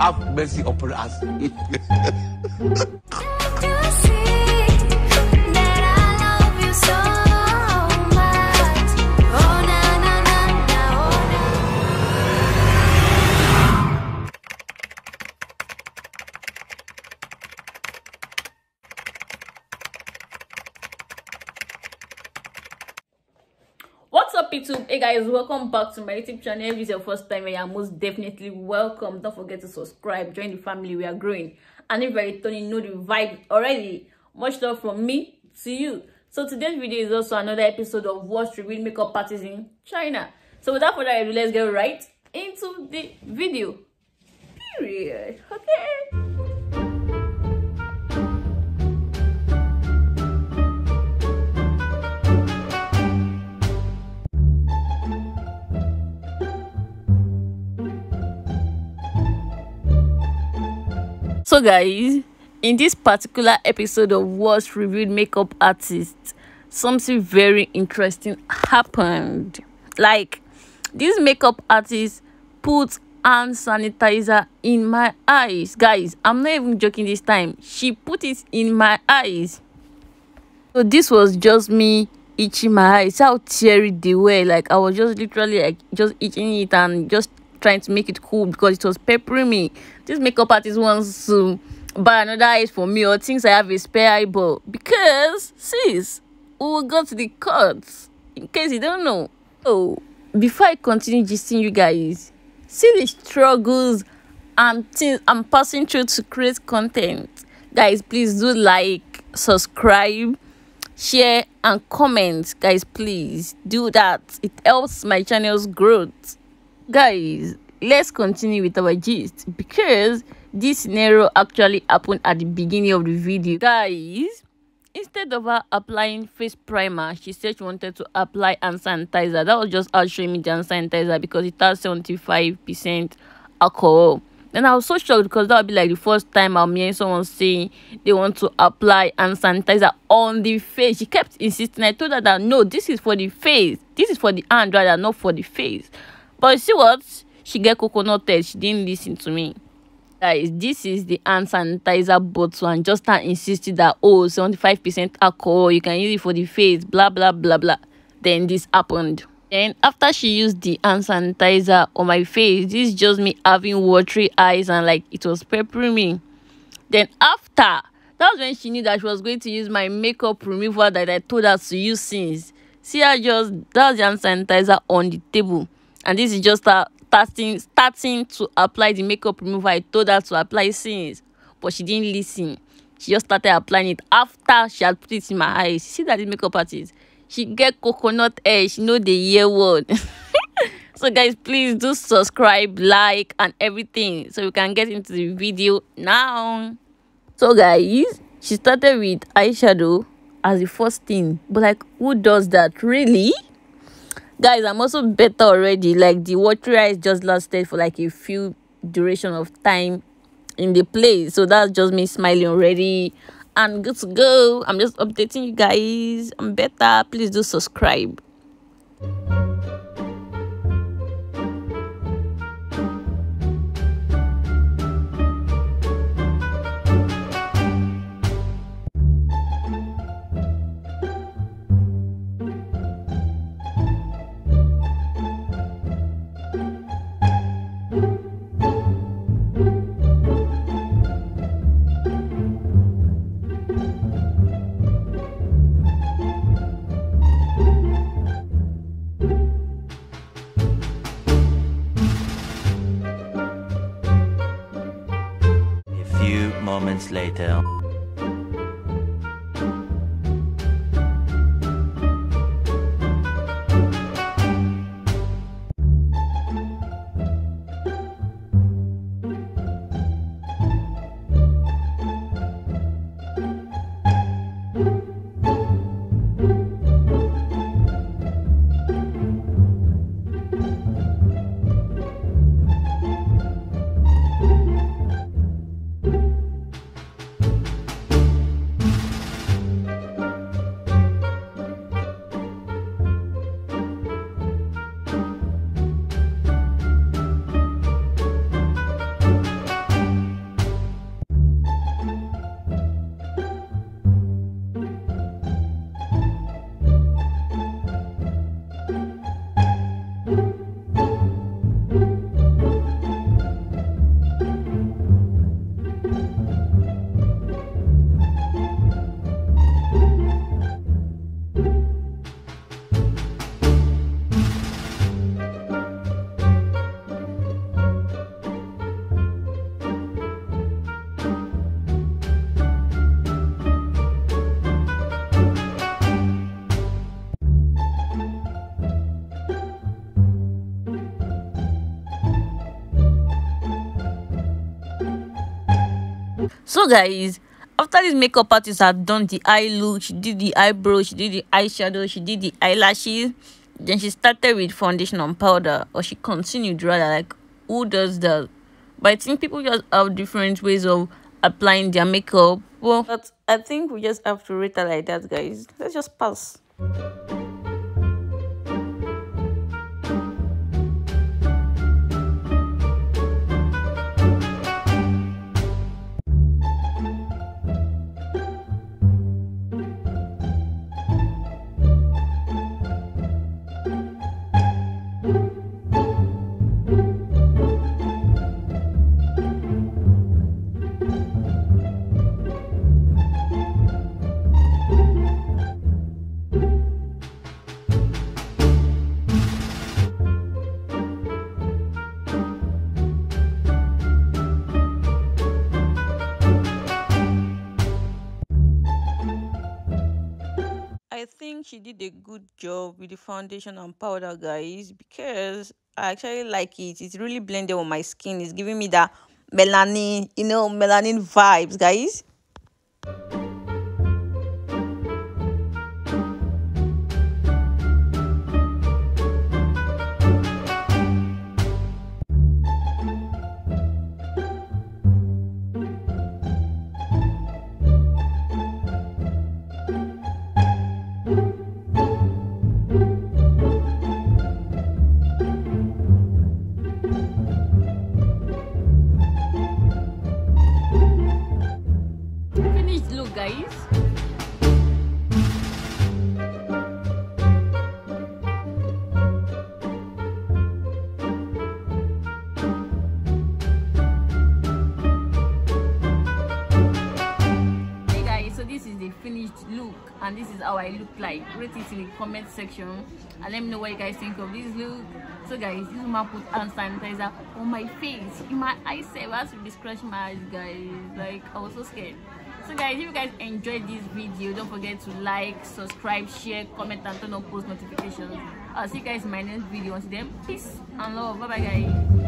have mercy upon us. What's up YouTube? Hey guys, welcome back to my YouTube channel. If this is your first time, you are most definitely welcome. Don't forget to subscribe, join the family, we are growing. And if you're returning, know the vibe already. Much love from me to you. So today's video is also another episode of What's Revealed Makeup Parties in China. So without further ado, let's get right into the video. Period. Okay. So guys, in this particular episode of Worst Reviewed Makeup Artist, something very interesting happened. Like this makeup artist put hand sanitizer in my eyes. Guys, I'm not even joking this time. She put it in my eyes. So this was just me itching my eyes. How teary they were. Like I was just literally like just itching it and just trying to make it cool because it was peppering me. This makeup artist wants to buy another eyes for me or thinks I have a spare eyeball. Because sis, we will go to the courts. In case you don't know. Oh, before I continue gisting you guys, see the struggles and things I'm passing through to create content. Guys, please do like, subscribe, share, and comment. Guys, please do that. It helps my channel's growth guys let's continue with our gist because this scenario actually happened at the beginning of the video. Guys instead of her applying face primer she said she wanted to apply hand sanitizer. That was just her showing me the hand sanitizer because it has 75 percent alcohol. And i was so shocked because that would be like the first time i'm hearing someone saying they want to apply hand sanitizer on the face. She kept insisting. I told her that no this is for the face. This is for the hand rather not for the face but you see what? She get coconut. She didn't listen to me. Guys, this is the hand sanitizer bottle and just insisting that oh 75% alcohol, you can use it for the face, blah blah blah blah. Then this happened. Then after she used the hand sanitizer on my face, this is just me having watery eyes and like it was peppering me. Then after that was when she knew that she was going to use my makeup remover that I told her to use since. See her just that's the hand sanitizer on the table and this is just her starting starting to apply the makeup remover. I told her to apply since but she didn't listen. She just started applying it after she had put it in my eyes. See that the makeup artist? She get coconut hair. She know the year word. So guys please do subscribe like and everything so we can get into the video now. So guys she started with eyeshadow as the first thing. But like who does that? Really guys i'm also better already. Like the watery eyes just lasted for like a few duration of time in the place. So that's just me smiling already. And good to go. I'm just updating you guys. I'm better. Please do subscribe later. So guys after this makeup artist had done the eye look she did the eyebrow she did the eyeshadow she did the eyelashes then she started with foundation and powder or she continued rather like who does that? But i think people just have different ways of applying their makeup. Well but i think we just have to rate her like that guys. Let's just pass think she did a good job with the foundation and powder, guys, because I actually like it. It's really blended on my skin. It's giving me that melanin, you know, melanin vibes, guys. How I look like. Rate it in the comment section and let me know what you guys think of this look. So guys, this woman put hand sanitizer on my face, in my eyes. I to be scratching my eyes, guys. Like I was so scared. So guys, if you guys enjoyed this video, don't forget to like, subscribe, share, comment, and turn on post notifications. I'll see you guys in my next video. Until then, peace and love. Bye bye, guys.